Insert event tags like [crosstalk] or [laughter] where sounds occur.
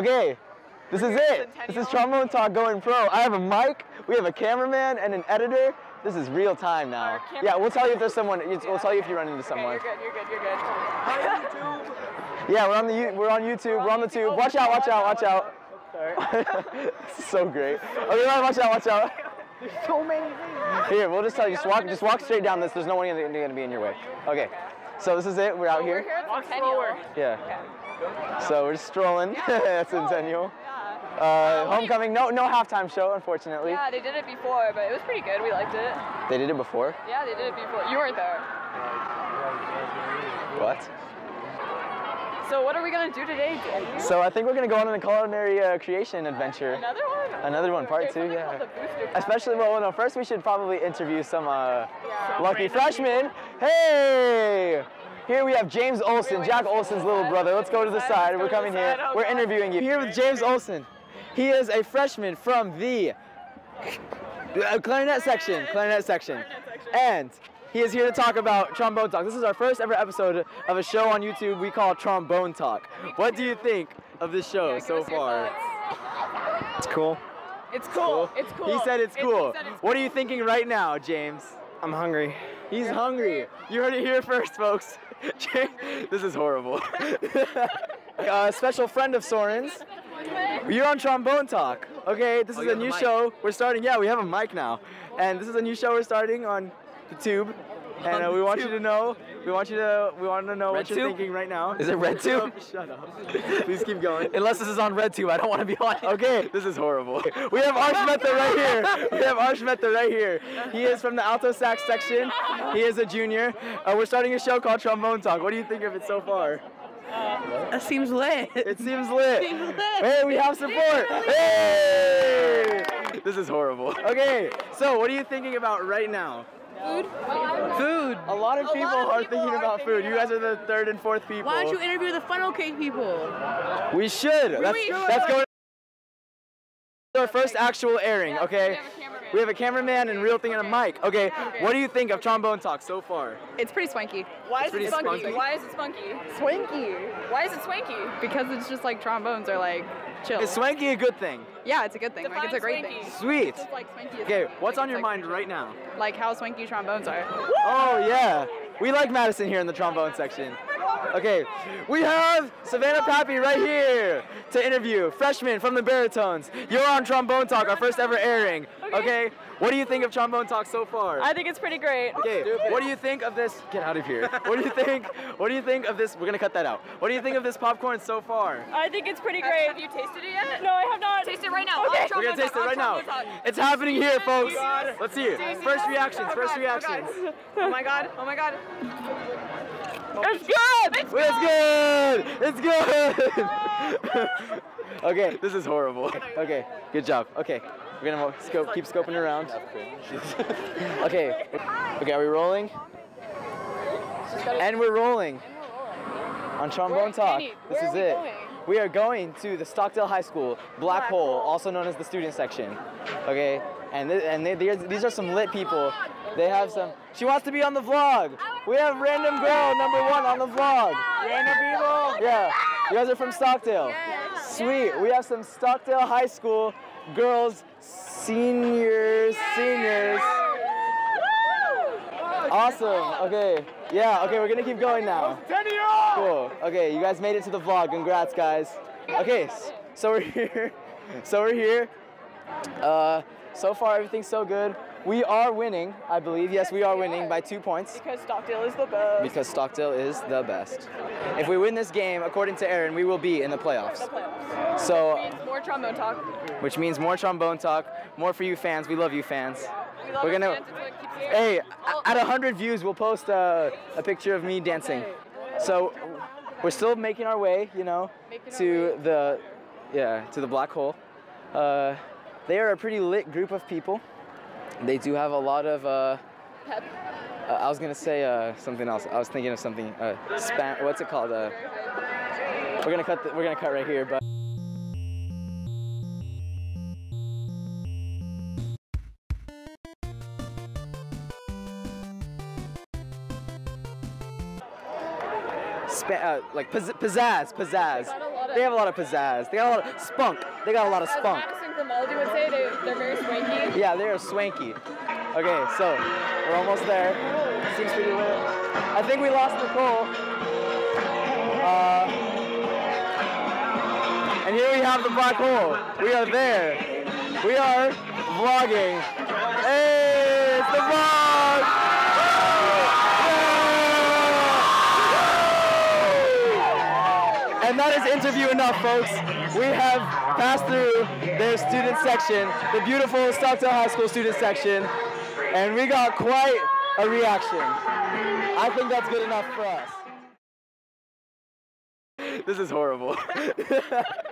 Okay, this is it. This is Trombone Talk going pro. I have a mic, we have a cameraman and an editor. This is real time now. Yeah, we'll tell you if there's someone. We'll tell you if you run into Okay, someone. you're good, you're good, you're good. Yeah, we're on the we're on YouTube. We're on the tube. Watch out! Watch out! Watch out! Sorry. [laughs] so great. Okay, watch out! Watch out! There's so many things. Here, we'll just tell you. Just walk. Just walk straight down this. There's no one in the going to be in your way. Okay. So this is it. We're out here. here Walk slower. Yeah. So we're just strolling. [laughs] That's Centennial. Yeah. Uh, you- homecoming. No, no halftime show, unfortunately. Yeah, they did it before, but it was pretty good. We liked it. They did it before. Yeah, they did it before. You weren't there. What? So what are we gonna do today, Danny? So I think we're gonna go on a culinary uh, creation adventure. Another one? Another one, part There's two, yeah. called the booster pack. Especially, well, no, first we should probably interview some uh, Yeah. lucky freshmen. Hey! Here we have James Olson, Jack Olson's little brother. Let's go to the side. We're coming here. We're interviewing you. Here with James Olson. He is a freshman from the uh, clarinet section. Clarinet section. And he is here to talk about Trombone Talk. This is our first ever episode of a show on YouTube we call Trombone Talk. What do you think of this show Yeah, so far? It's cool. It's cool. It's cool. He said it's It- cool. he said it's What are you thinking right now, James? I'm hungry. He's hungry. You heard it here first, folks. [laughs] this is horrible. a [laughs] uh, special friend of Soren's. You're on Trombone Talk. Okay, this oh, is a have a new show. We're starting. Yeah, we have a mic now, and this is a new show we're starting on the tube. And uh, we want you to know. We want you to. We want to know Red what you're tube? thinking right now. Is it red tube? [laughs] Shut up. Please keep going. Unless this is on red RedTube, I don't want to be on it. Okay, [laughs] this is horrible. We have Arshmeta right here. We have Arshmeta right here. He is from the alto sax section. He is a junior. Uh, we're starting a show called Trombone Talk. What do you think of it so far? That seems lit. It seems lit. Seems lit. Hey, we have support. Hey! This is horrible. Okay, so what are you thinking about right now? Food. Food. A lot of A lot people of are people thinking are about food. thinking You guys are the third and fourth people. Why don't you interview the funnel cake people? We should. That's, we should. that's going our first actual airing, okay? We have a cameraman. We have a cameraman and real thing and a mic. Okay, what do you think of Trombone Talk so far? It's pretty swanky. Why is it spunky? spunky. Why is it spunky? Swanky. Why is it swanky? Because it's just like trombones are like chill. Is swanky a good thing? yeah, it's a good thing. like it's a great swanky. thing. Sweet. Just like swanky Okay, swanky. what's Like, on your like, mind right now? Like how swanky trombones are. Oh yeah, we like Madison here in the trombone section. Okay, we have Savannah Pappy right here to interview freshman from the baritones. You're on Trombone Talk, our first ever airing. Okay, what do you think of Trombone Talk so far? I think it's pretty great. Okay, what do you think of this? Get out of here. What do you think? What do you think of this? We're gonna cut that out. What do you think of this popcorn so far? I think it's pretty great. Have you tasted it yet? No, I have not. Taste it right now. Okay. We're gonna taste it right now. It's happening here, oh folks. Let's see it. First reactions. Oh first oh reactions. Oh my god. Oh my god. It's good. It's It's good. It's good. [laughs] okay, this is horrible. Okay, good job. Okay, we're gonna scope, keep scoping around. [laughs] okay. Okay, are we rolling? And we're rolling. On trombone talk. This is it. We are going to the Stockdale High School Black, Hole, also known as the student section. Okay, and th- and they, these- these are some lit people. They have some. She wants to be on the vlog. We have random girl number one on the vlog. Random people. Yeah, you guys are from Stockdale. Sweet. We have some Stockdale High School girls, seniors, seniors. Awesome. Okay. Yeah. Okay. We're gonna keep going now. Cool. Okay. You guys made it to the vlog. Congrats, guys. Okay. So we're [laughs] here. So we're here. Uh, so far everything's so good. We are winning, I believe. Yes, we are winning by two points Because Stockdale is the best. because Stockdale is the best. If we win this game, according to Aaron, we will be in the playoffs. The playoffs. So, Means more trombone talk. which means more trombone talk, more for you fans. We love you fans. We love We're gonna- fans until it keeps. Hey, at 100 views, we'll post a, a picture of me dancing. So we're still making our way, you know, Making to the yeah to the black hole. Uh, they are a pretty lit group of people. They do have a lot of. Uh, Pep. uh, I was gonna say uh, something else. I was thinking of something. Uh, span. What's it called? Uh, we're gonna cut. The, we're gonna cut right here, but. Uh, like pizz- pizzazz, pizzazz. They have a lot of pizzazz. They got a lot of spunk. They got a lot of spunk. Grimaldi would say, they, they're very swanky. Yeah, they're swanky. Okay, so we're almost there. Seems pretty lit. I think we lost Nicole. Uh, and here we have the black hole. We are there. We are vlogging. Hey, it's the vlog! Yeah! And that is interview enough, folks. We have passed through their student section, the beautiful Stockdale High School student section, and we got quite a reaction. I think that's good enough for us. This is horrible. [laughs]